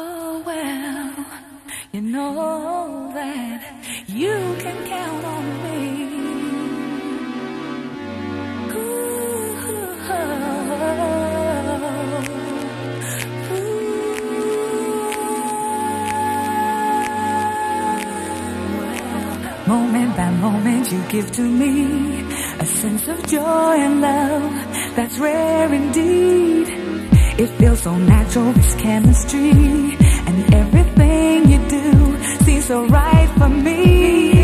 Oh well, you know that you can count on me. Moment by moment you give to me a sense of joy and love that's rare indeed. It feels so natural, this chemistry, and everything you do seems so right for me.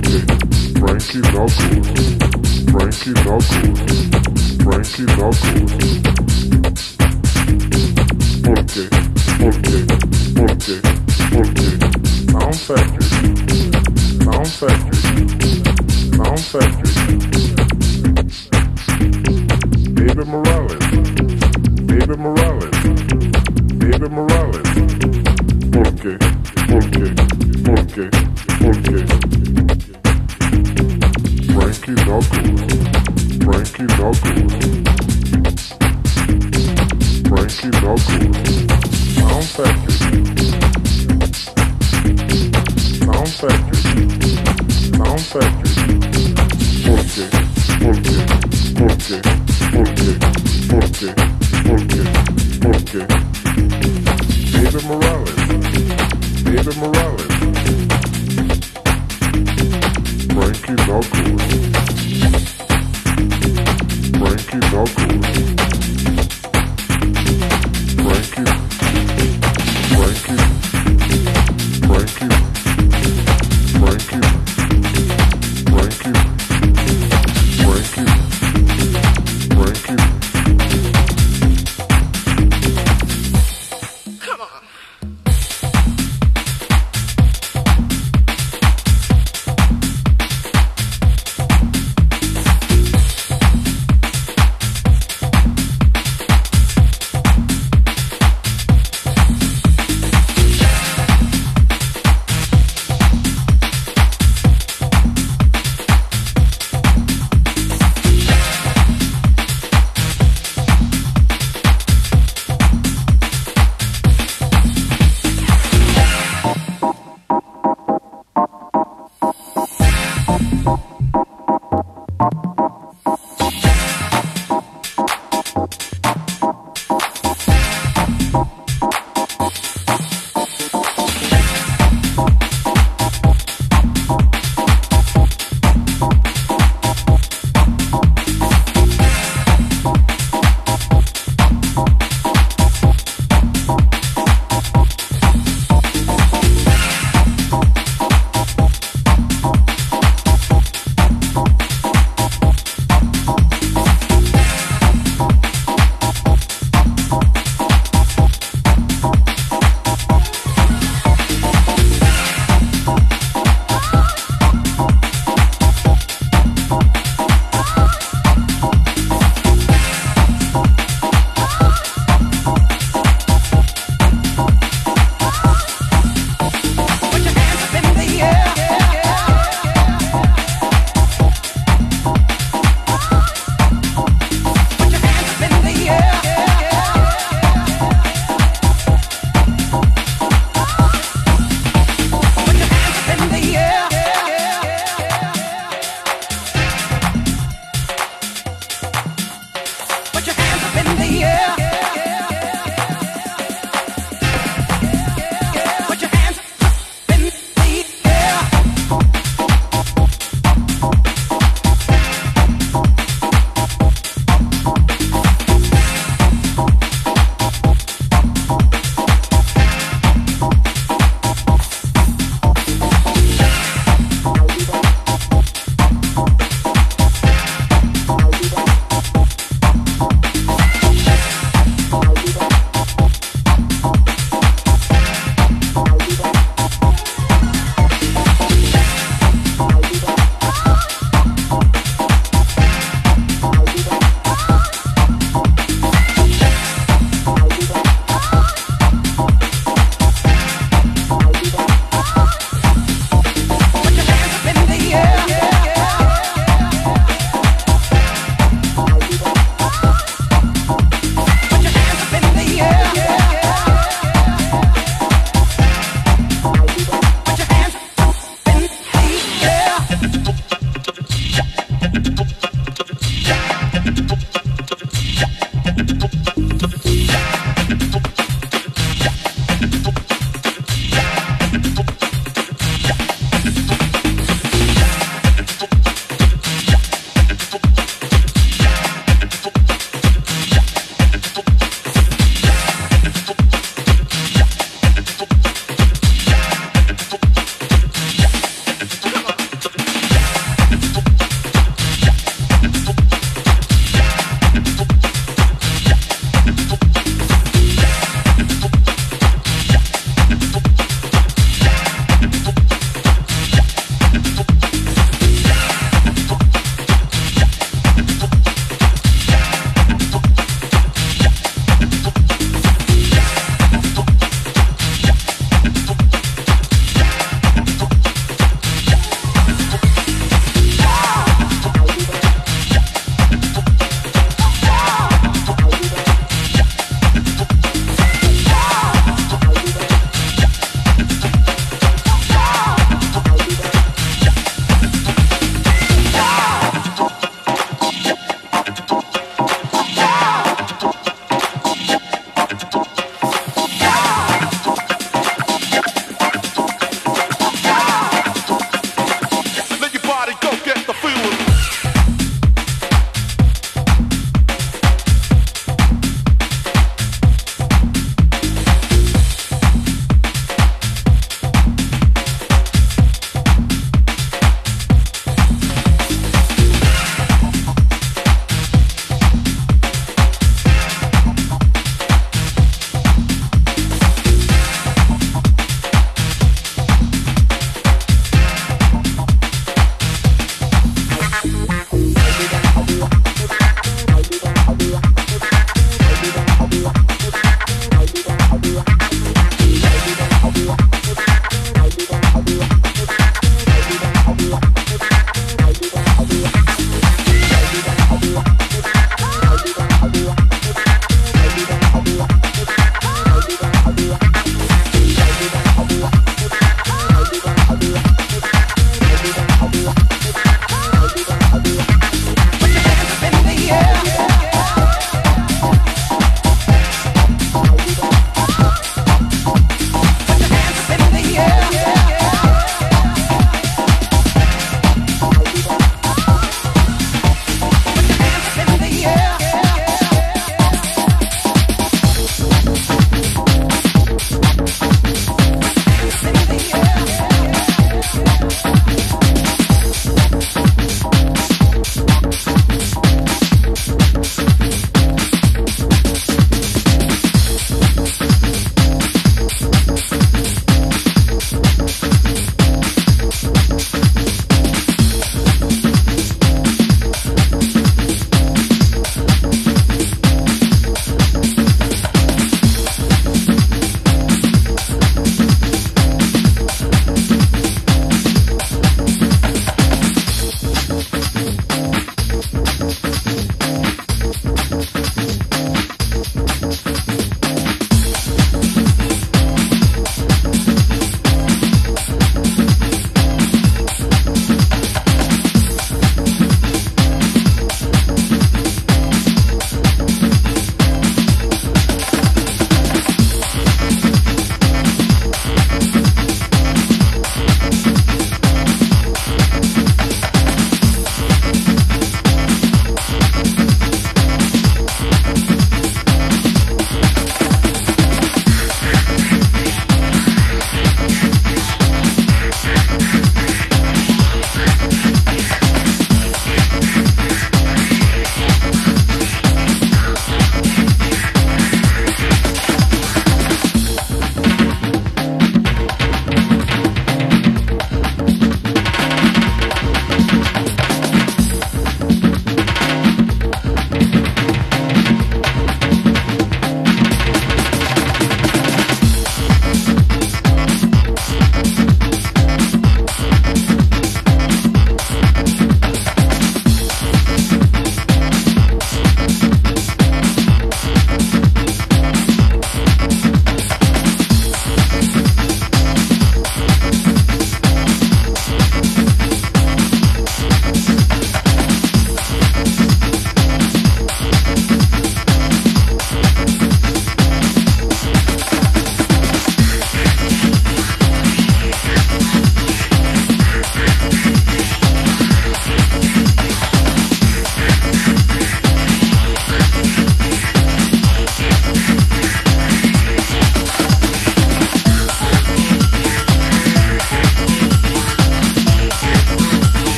Frankie Knuckles. Frankie. Frankie Knuckles. Porque, porque, porque, porque. Sound Factory. Sound Factory. Sound. David Morales. David Morales. David Morales. Porque, porque, porque, porque. Frankie Knuckles. Frankie Knuckles. Frankie Knuckles. Sound Factory. Sound Factory. Sound Factory. Porque, porque, porque, porque, porque, porque, porque. David Morales. David Morales. Frankie Knuckles. Frankie Knuckles.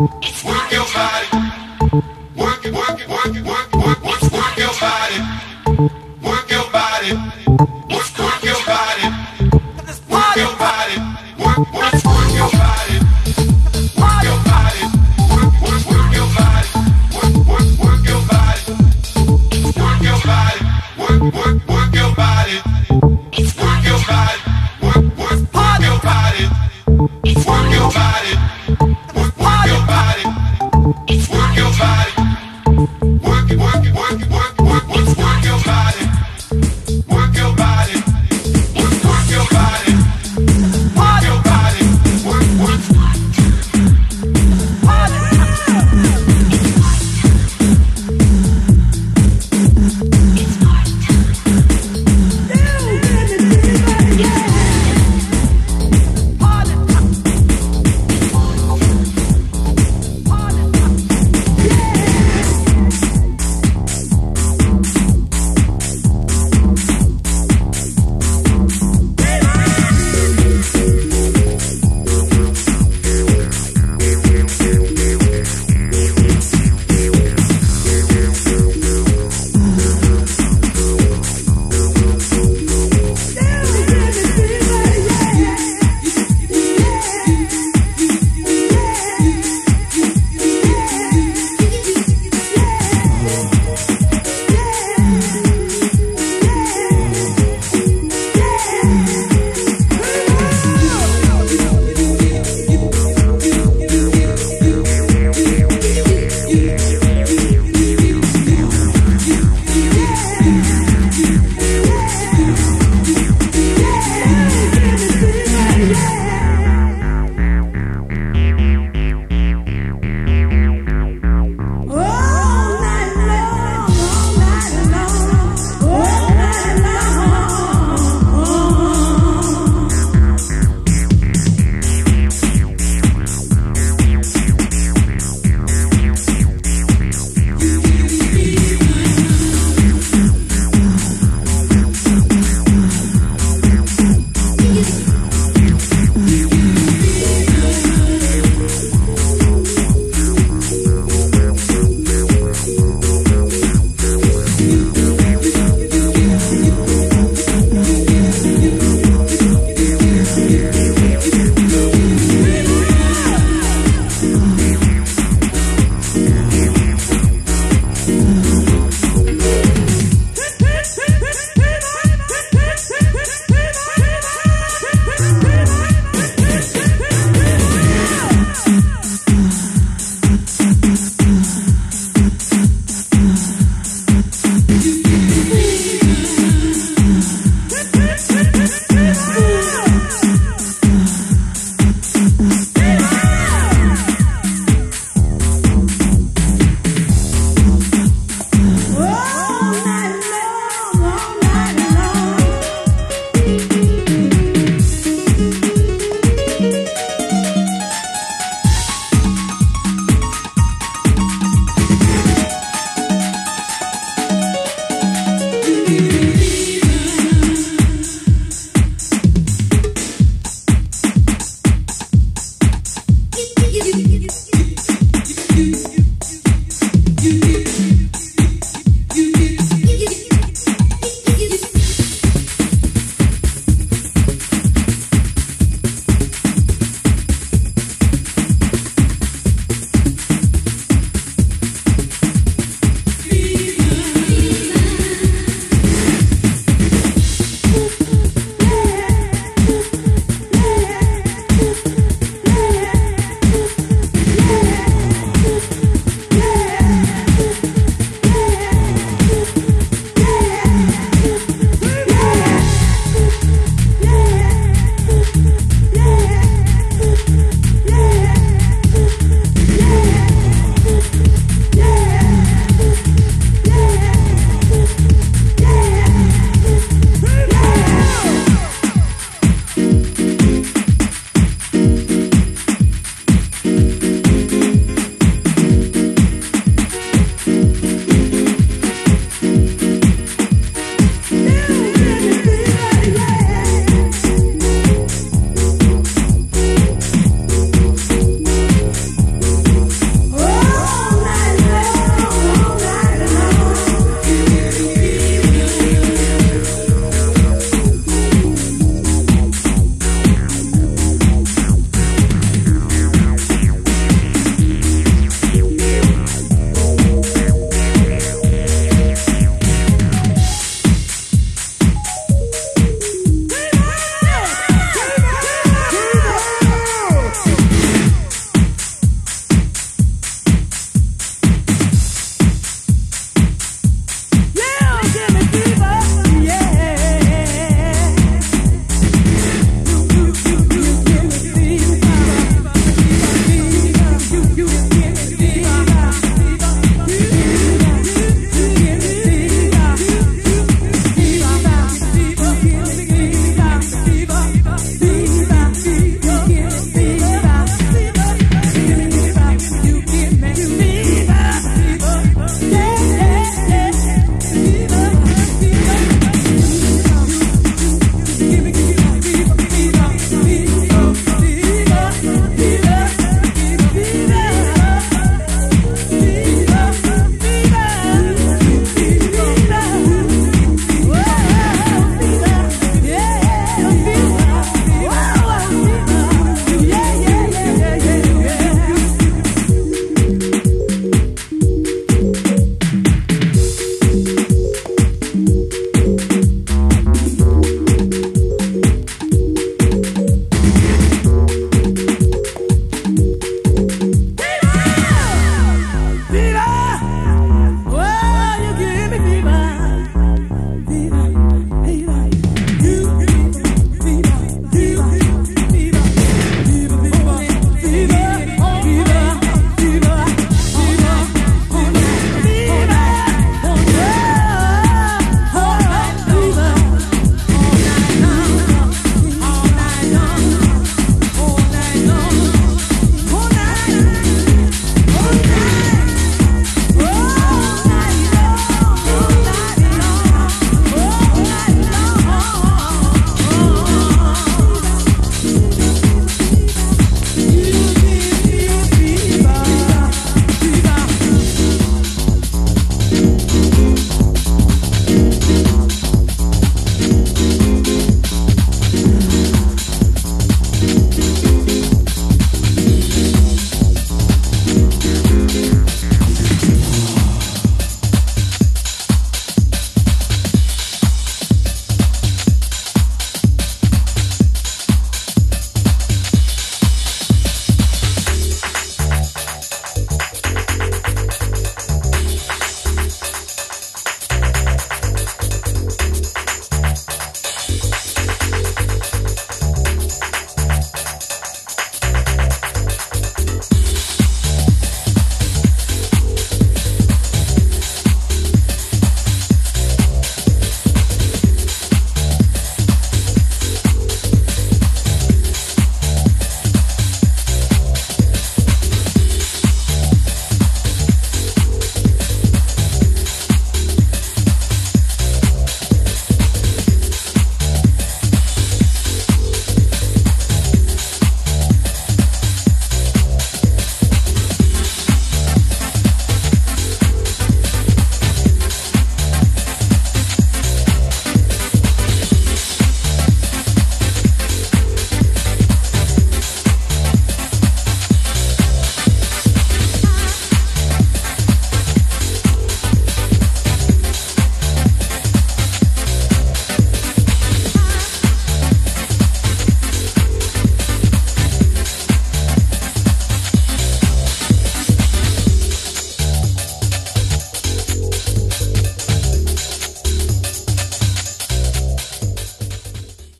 Work your body.